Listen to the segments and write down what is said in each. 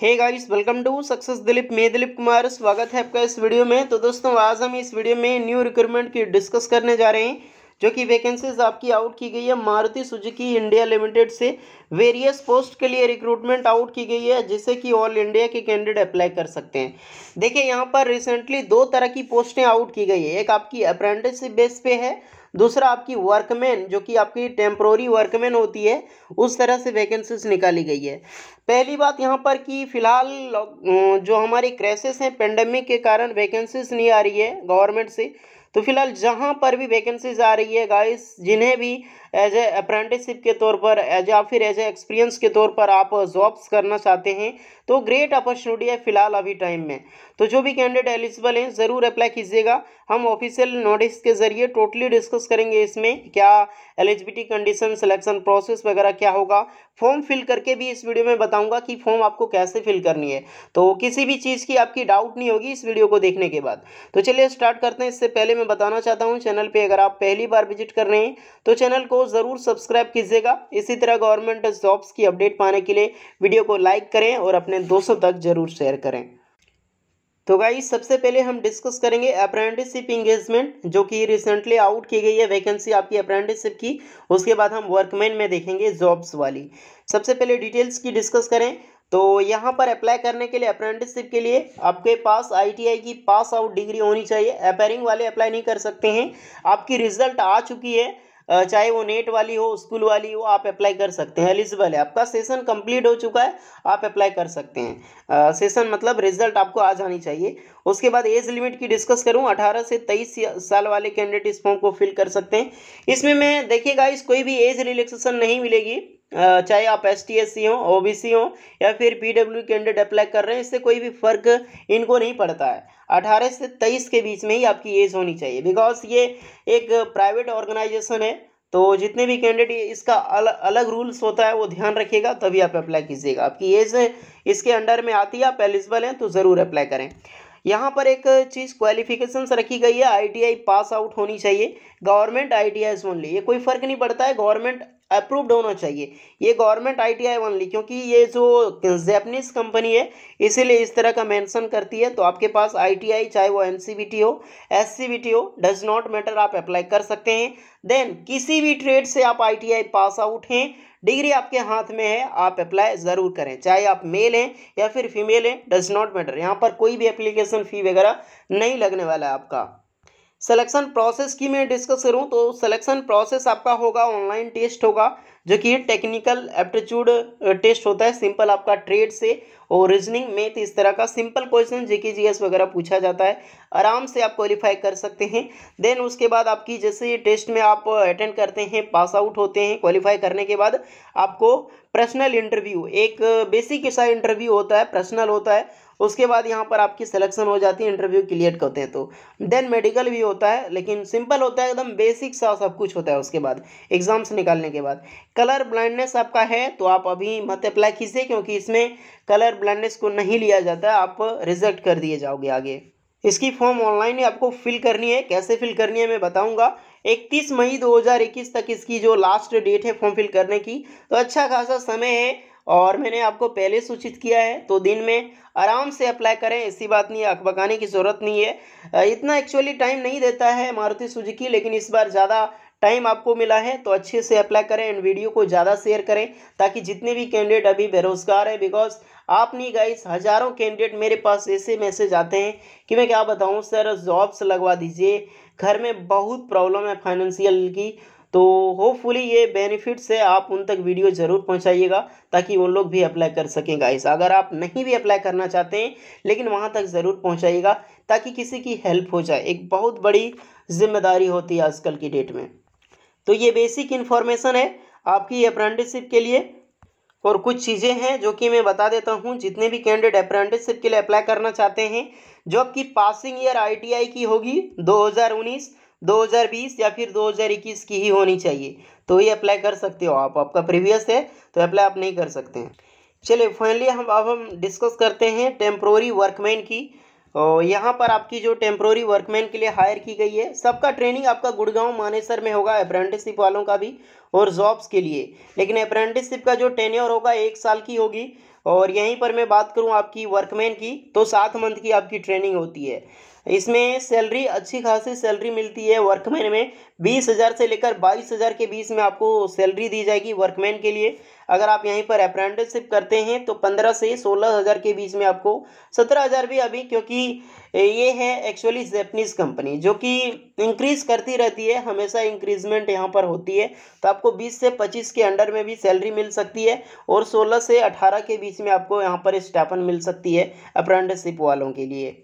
Hey guys welcome to success Dilip मैं दिलीप कुमार, स्वागत है आपका इस वीडियो में। तो दोस्तों, आज हम इस वीडियो में न्यू रिक्रूटमेंट की डिस्कस करने जा रहे हैं, जो कि वैकेंसीज आपकी आउट की गई है। मारुति सुजुकी इंडिया लिमिटेड से वेरियस पोस्ट के लिए रिक्रूटमेंट आउट की गई है, जिससे कि ऑल इंडिया के कैंडिडेट अप्लाई कर सकते हैं। देखिए, यहाँ पर रिसेंटली दो तरह की पोस्टें आउट की गई है। एक आपकी अप्रेंटिसशिप बेस पे है दूसरा आपकी वर्कमैन जो कि आपकी टेम्प्रोरी वर्कमैन होती है, उस तरह से वैकेंसीज निकाली गई है। पहली बात यहाँ पर कि फ़िलहाल जो हमारी क्राइसिस हैं पेंडेमिक के कारण वैकेंसीज नहीं आ रही है गवर्नमेंट से। तो फ़िलहाल जहाँ पर भी वैकेंसीज आ रही है गाइस जिन्हें भी एज ए अप्रेंटिसशिप के तौर पर एज या फिर एज ए एक्सपीरियंस के तौर पर आप जॉब्स करना चाहते हैं तो ग्रेट अपॉर्चुनिटी है फ़िलहाल अभी टाइम में। तो जो भी कैंडिडेट एलिजिबल हैं, ज़रूर अप्लाई कीजिएगा। हम ऑफिशियल नोटिस के ज़रिए टोटली डिस्कस करेंगे इसमें क्या एलिजिबिलिटी कंडीशन सिलेक्शन प्रोसेस वगैरह क्या होगा। फॉर्म फिल करके भी इस वीडियो में बताऊँगा कि फॉर्म आपको कैसे फिल करनी है। तो किसी भी चीज़ की आपकी डाउट नहीं होगी इस वीडियो को देखने के बाद। तो चलिए स्टार्ट करते हैं। इससे पहले मैं बताना चाहता हूँ चैनल पर अगर आप पहली बार विज़िट कर रहे हैं तो चैनल को ज़रूर सब्सक्राइब कीजिएगा। इसी तरह गवर्नमेंट जॉब्स की अपडेट पाने के लिए वीडियो को लाइक करें और अपने दोस्तों तक ज़रूर शेयर करें। तो गाइस, सबसे पहले हम डिस्कस करेंगे अप्रेंटिसशिप इंगेजमेंट जो कि रिसेंटली आउट की गई है वैकेंसी आपकी अप्रेंटिसशिप की। उसके बाद हम वर्कमैन में देखेंगे जॉब्स वाली। सबसे पहले डिटेल्स की डिस्कस करें। तो यहाँ पर अप्लाई करने के लिए, अप्रेंटिसशिप के लिए आपके पास आईटीआई की पास आउट डिग्री होनी चाहिए। अपेयरिंग वाले अप्लाई नहीं कर सकते हैं। आपकी रिज़ल्ट आ चुकी है। चाहे वो नेट वाली हो, स्कूल वाली हो, आप अप्लाई कर सकते हैं एलिजिबल है। आपका सेशन कंप्लीट हो चुका है, आप अप्लाई कर सकते हैं। सेशन मतलब रिज़ल्ट आपको आ जानी चाहिए। उसके बाद एज लिमिट की डिस्कस करूँ 18 से 23 साल वाले कैंडिडेट इस फॉर्म को फिल कर सकते हैं। इसमें मैं देखिएगा इस कोई भी एज रिलैक्सेशन नहीं मिलेगी। चाहे आप एस टी एस सी हों ओ बी सी हों, या फिर पी डब्ल्यू कैंडिडेट अप्लाई कर रहे हैं, इससे कोई भी फ़र्क इनको नहीं पड़ता है। अठारह से तेईस के बीच में ही आपकी एज होनी चाहिए। बिकॉज़ ये एक प्राइवेट ऑर्गेनाइजेशन है तो जितने भी कैंडिडेट इसका अल, अलग रूल्स होता है वो ध्यान रखिएगा तभी आप अप्लाई कीजिएगा। आपकी एज इसके अंडर में आती है आप एलिजिबल हैं तो ज़रूर अप्लाई करें। यहाँ पर एक चीज़ क्वालिफिकेशन रखी गई है आईटीआई पास आउट होनी चाहिए government I T I only ये कोई फ़र्क नहीं पड़ता है गवर्नमेंट अप्रूव्ड होना चाहिए, ये government I T I only क्योंकि ये जो जैपनीज़ कंपनी है, इसीलिए इस तरह का मेंशन करती है तो आपके पास आई टी आई चाहे वो एन सी बी टी हो एस सी बी टी हो डज नॉट मैटर आप अप्लाई कर सकते हैं। देन किसी भी ट्रेड से आप I T I pass out हैं डिग्री आपके हाथ में है, आप अप्लाई ज़रूर करें। चाहे आप मेल हैं या फिर फीमेल हैं डज नॉट मैटर यहाँ पर कोई भी एप्लीकेशन फ़ी वगैरह नहीं लगने वाला है आपका। सिलेक्शन प्रोसेस की मैं डिस्कस करूँ तो सिलेक्शन प्रोसेस आपका होगा ऑनलाइन टेस्ट होगा, जो कि टेक्निकल एप्टीट्यूड टेस्ट होता है सिंपल आपका ट्रेड से, और रीजनिंग मैथ इस तरह का सिंपल क्वेश्चन जेके जीएस वगैरह पूछा जाता है, आराम से आप क्वालिफाई कर सकते हैं। देन उसके बाद आपकी जैसे टेस्ट में आप अटेंड करते हैं पास आउट होते हैं क्वालिफाई करने के बाद आपको पर्सनल इंटरव्यू एक बेसिक सा इंटरव्यू होता है पर्सनल होता है उसके बाद यहाँ पर आपकी सिलेक्शन हो जाती है इंटरव्यू क्लियर करते हैं तो। देन मेडिकल भी होता है, लेकिन सिंपल होता है, एकदम बेसिक सा सब कुछ होता है उसके बाद एग्ज़ाम्स निकालने के बाद। कलर ब्लाइंडनेस आपका है तो आप अभी मत अप्लाई कीजिए, क्योंकि इसमें कलर ब्लाइंडनेस को नहीं लिया जाता, आप रिजेक्ट कर दिए जाओगे आगे। इसकी फॉर्म ऑनलाइन ही आपको फिल करनी है। कैसे फिल करनी है, मैं बताऊँगा। इकतीस मई 2021 तक इसकी जो लास्ट डेट है फॉर्म फिल करने की तो अच्छा खासा समय है और मैंने आपको पहले सूचित किया है तो दिन में आराम से अप्लाई करें, ऐसी बात नहीं है अकबकाने की ज़रूरत नहीं है। इतना एक्चुअली टाइम नहीं देता है मारुति सुजुकी, लेकिन इस बार ज़्यादा टाइम आपको मिला है तो अच्छे से अप्लाई करें एंड वीडियो को ज़्यादा शेयर करें, ताकि जितने भी कैंडिडेट अभी बेरोज़गार है बिकॉज़ आप नहीं गाइस हज़ारों कैंडिडेट मेरे पास ऐसे मैसेज आते हैं कि मैं क्या बताऊँ सर जॉब्स लगवा दीजिए, घर में बहुत प्रॉब्लम है फाइनेंशियल की तो होपफुली ये बेनिफिट्स है, आप उन तक वीडियो ज़रूर पहुंचाइएगा, ताकि वो लोग भी अप्लाई कर सकें गाइस अगर आप नहीं भी अप्लाई करना चाहते हैं, लेकिन वहाँ तक ज़रूर पहुंचाइएगा, ताकि किसी की हेल्प हो जाए। एक बहुत बड़ी ज़िम्मेदारी होती है आजकल की डेट में। तो ये बेसिक इन्फॉर्मेशन है आपकी अप्रेंटिसशिप के लिए, और कुछ चीज़ें हैं जो कि मैं बता देता हूँ। जितने भी कैंडिडेट अप्रेंटिसशिप के लिए अप्लाई करना चाहते हैं, जो आपकी पासिंग ईयर आईटीआई की होगी 2019 2020 या फिर 2021 की ही होनी चाहिए। तो ये अप्लाई कर सकते हो आप। आपका प्रीवियस है तो अप्लाई आप नहीं कर सकते हैं। चलिए फाइनली हम, अब हम डिस्कस करते हैं टेम्प्रोरी वर्कमैन की। और यहाँ पर आपकी जो टेम्प्रोरी वर्कमैन के लिए हायर की गई है, सबका ट्रेनिंग आपका गुड़गांव मानेसर में होगा अप्रेंटिसशिप वालों का भी, और जॉब्स के लिए। लेकिन अप्रेंटिसशिप का जो टेन्योर होगा, एक साल की होगी। और यहीं पर मैं बात करूँ आपकी वर्कमैन की तो सात मंथ की आपकी ट्रेनिंग होती है। इसमें सैलरी, अच्छी खासी सैलरी मिलती है वर्कमैन में। बीस हज़ार से लेकर बाईस हज़ार के बीच में आपको सैलरी दी जाएगी वर्कमैन के लिए। अगर आप यहीं पर अप्रेंटिसशिप करते हैं तो पंद्रह से सोलह हज़ार के बीच में आपको सत्रह हज़ार भी अभी, क्योंकि ये है एक्चुअली जैपनीज़ कंपनी जो कि इंक्रीज़ करती रहती है, हमेशा इंक्रीजमेंट यहाँ पर होती है। तो आपको बीस से पच्चीस के अंडर में भी सैलरी मिल सकती है, और सोलह से अठारह के बीच में आपको यहाँ पर स्टापन मिल सकती है अप्रेंटिसशिप वालों के लिए।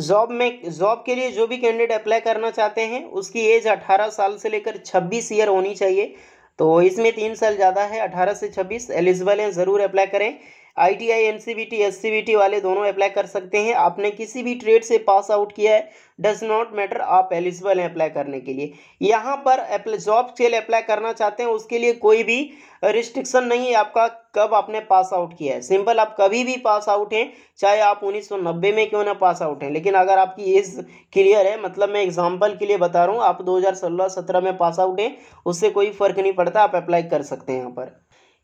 जॉब में, जॉब के लिए जो भी कैंडिडेट अप्लाई करना चाहते हैं, उसकी एज अठारह साल से लेकर छब्बीस ईयर होनी चाहिए। तो इसमें तीन साल ज़्यादा है, अठारह से छब्बीस, एलिजिबल हैं, ज़रूर अप्लाई करें। I T I N C V T S C V T वाले दोनों अप्लाई कर सकते हैं। आपने किसी भी ट्रेड से पास आउट किया है डज नॉट मैटर आप एलिजिबल हैं अप्लाई करने के लिए। यहाँ पर जॉब के लिए अप्लाई करना चाहते हैं, उसके लिए कोई भी रिस्ट्रिक्शन नहीं है, आपका कब आपने पास आउट किया है। सिंपल आप कभी भी पास आउट हैं, चाहे आप 1990 में क्यों ना पास आउट हैं। लेकिन अगर आपकी एज क्लियर है मतलब मैं एग्जांपल के लिए बता रहा हूँ, आप 2016-17 में पास आउट हैं, उससे कोई फ़र्क नहीं पड़ता, आप अप्लाई कर सकते हैं यहाँ पर।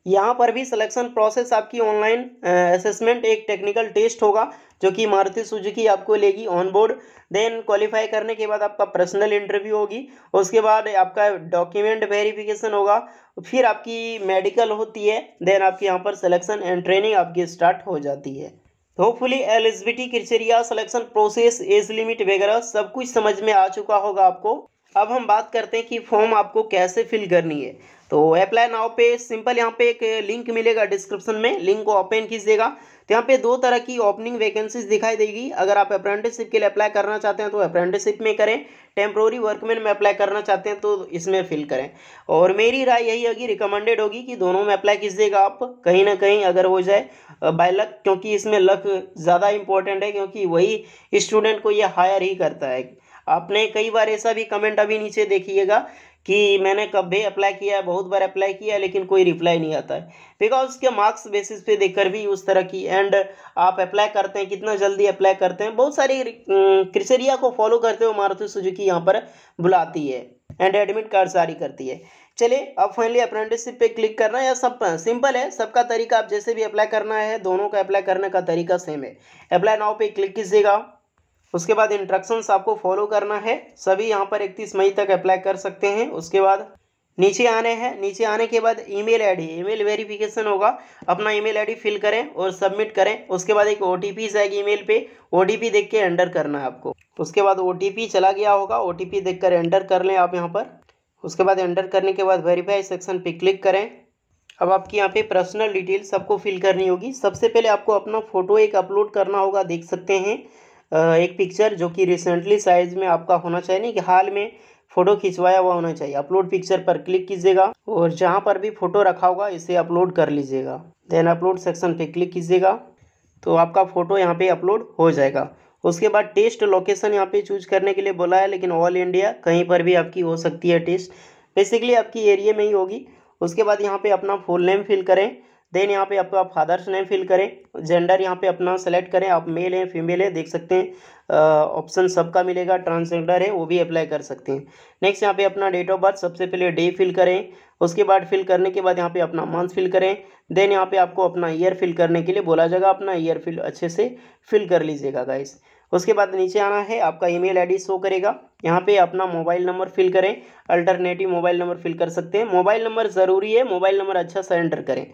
यहाँ पर भी सिलेक्शन प्रोसेस आपकी ऑनलाइन असेसमेंट एक टेक्निकल टेस्ट होगा, जो कि मारुति सुजुकी आपको लेगी ऑन बोर्ड देन क्वालिफाई करने के बाद आपका पर्सनल इंटरव्यू होगी, उसके बाद आपका डॉक्यूमेंट वेरिफिकेशन होगा, फिर आपकी मेडिकल होती है देन आपकी यहाँ पर सिलेक्शन एंड ट्रेनिंग आपकी स्टार्ट हो जाती है। Hopefully eligibility criteria selection process age limit वगैरह सब कुछ समझ में आ चुका होगा आपको। अब हम बात करते हैं कि फॉर्म आपको कैसे फिल करनी है। तो अप्लाई नाउ पे सिंपल यहाँ पे एक लिंक मिलेगा डिस्क्रिप्शन में लिंक को ओपन कीजिएगा। तो यहाँ पे दो तरह की ओपनिंग वैकेंसीज दिखाई देगी। अगर आप अप्रेंटिसशिप के लिए अप्लाई करना चाहते हैं तो अप्रेंटिसशिप में करें टेम्प्रोरी वर्कमैन में अप्लाई करना चाहते हैं तो इसमें फिल करें। और मेरी राय यही होगी रिकमेंडेड होगी कि दोनों में अप्लाई कीजिएगा आप, कहीं ना कहीं अगर हो जाए बाय लक क्योंकि इसमें लक ज़्यादा इंपॉर्टेंट है, क्योंकि वही स्टूडेंट को ये हायर ही करता है। आपने कई बार ऐसा भी कमेंट अभी नीचे देखिएगा कि मैंने कब भी अप्लाई किया है बहुत बार अप्लाई किया है लेकिन कोई रिप्लाई नहीं आता है। बिकॉज़ उसके मार्क्स बेसिस पे देखकर भी उस तरह की एंड आप अप्लाई करते हैं, कितना जल्दी अप्लाई करते हैं, बहुत सारी क्रिटेरिया को फॉलो करते हुए मारुति सुजुकी यहाँ पर बुलाती है एंड एडमिट कार्ड जारी करती है। चलिए, अब फाइनली अप्रेंटिसशिप पे क्लिक करना है या सब सिंपल है, सबका तरीका, आप जैसे भी अप्लाई करना है, दोनों का अप्लाई करने का तरीका सेम है। अप्लाई नाउ पे क्लिक कीजिएगा। उसके बाद इंस्ट्रक्शंस आपको फॉलो करना है। सभी यहाँ पर इकतीस मई तक अप्लाई कर सकते हैं। उसके बाद नीचे आने हैं। नीचे आने के बाद ईमेल आईडी ईमेल वेरिफिकेशन होगा। अपना ईमेल आईडी फिल करें और सबमिट करें। उसके बाद एक ओ टी पी जाएगी ईमेल पे। ओ देख के एंटर करना है आपको। उसके बाद ओटीपी चला गया होगा। ओ देख कर एंटर कर लें आप यहाँ पर। उसके बाद एंटर करने के बाद वेरीफाई सेक्शन पे क्लिक करें। अब आपकी यहाँ पे पर्सनल डिटेल सबको फिल करनी होगी। सबसे पहले आपको अपना फ़ोटो एक अपलोड करना होगा, देख सकते हैं। एक पिक्चर जो कि रिसेंटली साइज़ में आपका होना चाहिए, नहीं कि हाल में फ़ोटो खिंचवाया हुआ होना चाहिए। अपलोड पिक्चर पर क्लिक कीजिएगा और जहाँ पर भी फ़ोटो रखा होगा, इसे अपलोड कर लीजिएगा। देन अपलोड सेक्शन पे क्लिक कीजिएगा तो आपका फ़ोटो यहाँ पे अपलोड हो जाएगा। उसके बाद टेस्ट लोकेशन यहाँ पे चूज़ करने के लिए बोला है, लेकिन ऑल इंडिया कहीं पर भी आपकी हो सकती है टेस्ट बेसिकली आपकी एरिया में ही होगी। उसके बाद यहाँ पे अपना फुल नेम फिल करें। देन यहाँ पे आपका फादर्स नेम फिल करें, जेंडर यहाँ पे अपना सेलेक्ट करें, आप मेल हैं, फीमेल है, देख सकते हैं ऑप्शन सबका मिलेगा, ट्रांसजेंडर है, वो भी अप्लाई कर सकते हैं। नेक्स्ट यहाँ पे अपना डेट ऑफ़ बर्थ, सबसे पहले डे फिल करें, उसके बाद फिल करने के बाद यहाँ पे अपना मंथ फिल करें, देन यहाँ पे आपको अपना ईयर फिल करने के लिए बोला जाएगा, अपना ईयर फिल अच्छे से फिल कर लीजिएगा, गाइस। उसके बाद नीचे आना है, आपका ईमेल आईडी शो करेगा, यहाँ पे अपना मोबाइल नंबर फिल करें, अल्टरनेटिव मोबाइल नंबर फिल कर सकते हैं, मोबाइल नंबर ज़रूरी है, मोबाइल नंबर अच्छा सा एंटर करें।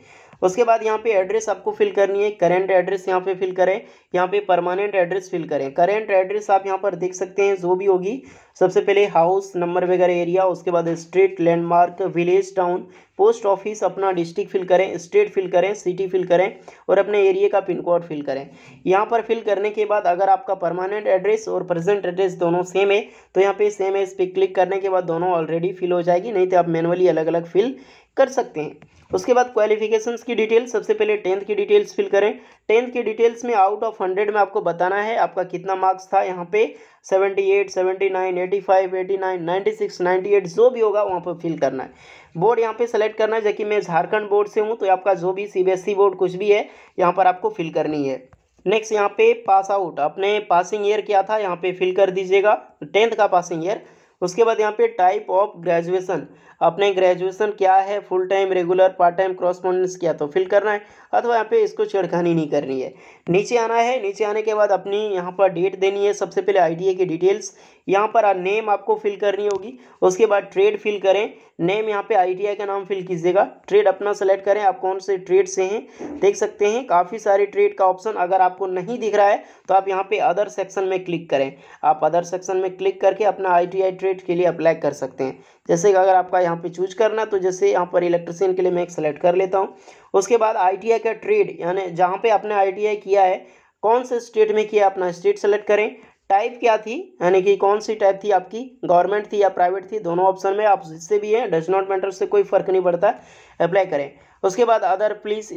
उसके बाद यहाँ पे एड्रेस आपको फिल करनी है करेंट एड्रेस यहाँ पे फिल करें, यहाँ पे परमानेंट एड्रेस फिल करें। करेंट एड्रेस आप यहाँ पर देख सकते हैं, जो भी होगी। सबसे पहले हाउस नंबर वगैरह एरिया उसके बाद street landmark village town post office अपना डिस्ट्रिक्ट फिल करें स्टेट फिल करें सिटी फिल करें और अपने एरिया का पिन कोड फिल करें। यहाँ पर फिल करने के बाद अगर आपका परमानेंट एड्रेस और प्रेजेंट एड्रेस दोनों सेम है तो यहाँ पे सेम है, इस पर क्लिक करने के बाद दोनों ऑलरेडी फिल हो जाएगी, नहीं तो आप मैनुअली अलग अलग फिल कर सकते हैं। उसके बाद क्वालिफिकेशंस की डिटेल्स सबसे पहले टेंथ की डिटेल्स फिल करें। टेंथ की डिटेल्स में आउट ऑफ़ हंड्रेड में आपको बताना है, आपका कितना मार्क्स था यहाँ पे। Seventy eight seventy nine eighty five eighty nine ninety six ninety eight जो भी होगा वहाँ पर फिल करना है। बोर्ड यहाँ पे सेलेक्ट करना है, जबकि मैं झारखंड बोर्ड से हूँ तो आपका जो भी सीबीएसई बोर्ड कुछ भी है, यहाँ पर आपको फिल करनी है। नेक्स्ट यहाँ पे पास आउट अपने पासिंग ईयर क्या था, यहाँ पे फिल कर दीजिएगा। टेंथ का पासिंग ईयर उसके बाद यहाँ पे टाइप ऑफ़ ग्रेजुएशन अपने ग्रेजुएशन क्या है? Full time regular part time correspondence किया तो फिल करना है, अथवा यहाँ पे इसको छेड़खानी नहीं करनी है। नीचे आना है, नीचे आने के बाद अपनी यहाँ पर डेट देनी है। सबसे पहले आईडीए की डिटेल्स यहाँ पर नेम आपको फिल करनी होगी। उसके बाद ट्रेड फिल करें। नेम यहाँ पे आईटीआई का नाम फिल कीजिएगा। ट्रेड अपना सेलेक्ट करें। आप कौन से ट्रेड से हैं, देख सकते हैं। काफ़ी सारे ट्रेड का ऑप्शन अगर आपको नहीं दिख रहा है तो आप यहाँ पे अदर सेक्शन में क्लिक करें। आप अदर सेक्शन में क्लिक करके अपना आईटीआई ट्रेड के लिए अप्लाई कर सकते हैं। जैसे कि अगर आपका यहाँ पे चूज़ करना तो जैसे यहाँ पर इलेक्ट्रिशियन के लिए मैं एक सेलेक्ट कर लेता हूँ। उसके बाद आईटीआई का ट्रेड यानी जहाँ पर आपने आईटीआई किया है, कौन से स्टेट में किया अपना स्टेट सेलेक्ट करें। टाइप क्या थी? यानी कि कौन सी टाइप थी आपकी? गवर्नमेंट थी या प्राइवेट थी? दोनों ऑप्शन में आप जिससे भी हैं डज नॉट मैटर से कोई फ़र्क नहीं पड़ता अप्लाई करें। उसके बाद अदर प्लीज़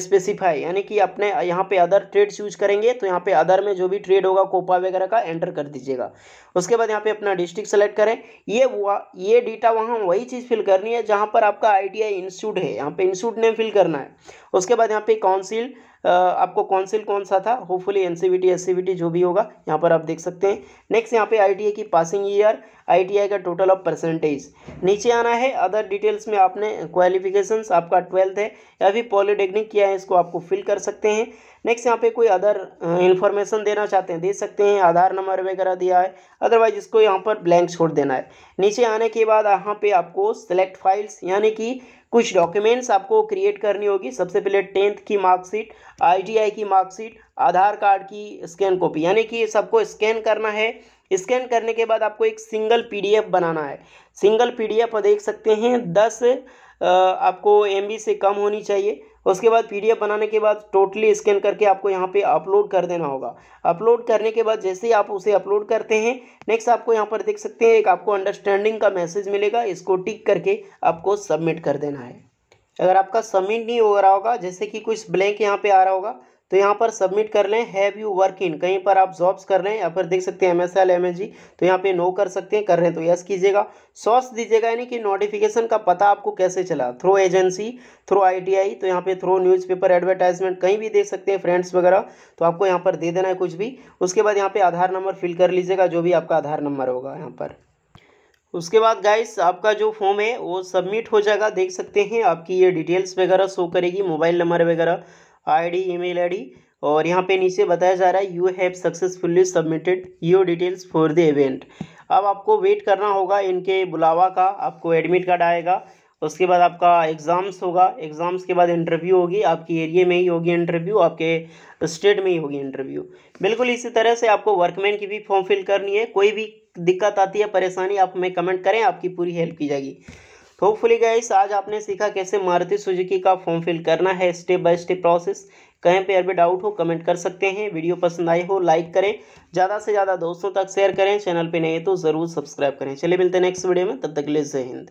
स्पेसिफाई यानी कि अपने, यहाँ पे अदर ट्रेड चूज़ करेंगे तो यहाँ पे अदर में जो भी ट्रेड होगा, कोपा वगैरह का एंटर कर दीजिएगा। उसके बाद यहाँ पे अपना डिस्ट्रिक्ट सेलेक्ट करें। ये हुआ, ये डेटा वहाँ, वही चीज़ फिल करनी है, जहाँ पर आपका आईटीआई इंस्टीट्यूट है। यहाँ पे इंस्टीट्यूट नेम फिल करना है। उसके बाद यहाँ पे काउंसिल आपको काउंसिल कौन सा था? होपफुली एन सी जो भी होगा, यहाँ पर आप देख सकते हैं। नेक्स्ट यहाँ पे आई की पासिंग ईयर आई का टोटल ऑफ़ परसेंटेज नीचे आना है अदर डिटेल्स में आपने क्वालिफिकेशंस आपका ट्वेल्थ है, या फिर पॉलिटेक्निक किया है, इसको आपको फिल कर सकते हैं। नेक्स्ट यहाँ पे कोई अदर इन्फॉर्मेशन देना चाहते हैं, दे सकते हैं, आधार नंबर वगैरह दिया है अदरवाइज़ इसको यहाँ पर ब्लैंक छोड़ देना है। नीचे आने के बाद यहाँ पे आपको सेलेक्ट फाइल्स यानी कि कुछ डॉक्यूमेंट्स आपको क्रिएट करनी होगी। सबसे पहले टेंथ की मार्कशीट आईटीआई की मार्कशीट आधार कार्ड की स्कैन कॉपी यानी कि सबको स्कैन करना है। स्कैन करने के बाद आपको एक सिंगल पीडीएफ बनाना है। सिंगल पीडीएफ देख सकते हैं। दस आपको एमबी से कम होनी चाहिए। उसके बाद पीडीएफ बनाने के बाद टोटली स्कैन करके आपको यहाँ पे अपलोड कर देना होगा। अपलोड करने के बाद जैसे ही आप उसे अपलोड करते हैं नेक्स्ट आपको यहाँ पर देख सकते हैं, एक आपको अंडरस्टैंडिंग का मैसेज मिलेगा, इसको टिक करके आपको सबमिट कर देना है। अगर आपका सबमिट नहीं हो रहा होगा, जैसे कि कुछ ब्लैंक यहाँ पे आ रहा होगा तो यहाँ पर सबमिट कर लें हैव यू वर्क इन कहीं पर आप जॉब्स कर रहे हैं या फिर देख सकते हैं M S L M S G तो यहाँ पे नो कर सकते हैं, कर रहे हैं तो यस कीजिएगा। सॉस दीजिएगा, यानी कि नोटिफिकेशन का पता आपको कैसे चला? थ्रो एजेंसी थ्रो आईटीआई तो यहाँ पे थ्रो न्यूज़पेपर एडवर्टाइजमेंट कहीं भी देख सकते हैं फ्रेंड्स वगैरह तो आपको यहाँ पर दे देना है कुछ भी। उसके बाद यहाँ पर आधार नंबर फिल कर लीजिएगा, जो भी आपका आधार नंबर होगा यहाँ पर। उसके बाद गाइस आपका जो फॉर्म है, वो सबमिट हो जाएगा। देख सकते हैं आपकी ये डिटेल्स वगैरह शो करेगी मोबाइल नंबर वगैरह। आईडी, ईमेल आईडी और यहाँ पे नीचे बताया जा रहा है you have successfully submitted your details for the event अब आपको वेट करना होगा इनके बुलावा का, आपको एडमिट कार्ड आएगा, उसके बाद आपका एग्ज़ाम्स होगा एग्ज़ाम्स के बाद इंटरव्यू होगी, आपकी एरिया में ही होगी इंटरव्यू आपके स्टेट में ही होगी इंटरव्यू बिल्कुल इसी तरह से आपको वर्कमैन की भी फॉर्म फिल करनी है, कोई भी दिक्कत आती है, परेशानी, आप हमें कमेंट करें, आपकी पूरी हेल्प की जाएगी। होपफुली गाइस आज आपने सीखा कैसे मारुति सुजुकी का फॉर्म फिल करना है स्टेप बाय स्टेप प्रोसेस कहीं पे भी डाउट हो कमेंट कर सकते हैं। वीडियो पसंद आई हो लाइक करें। ज़्यादा से ज़्यादा दोस्तों तक शेयर करें। चैनल पर नए तो ज़रूर सब्सक्राइब करें। चलिए मिलते हैं नेक्स्ट वीडियो में। तब तक ले जय हिंद।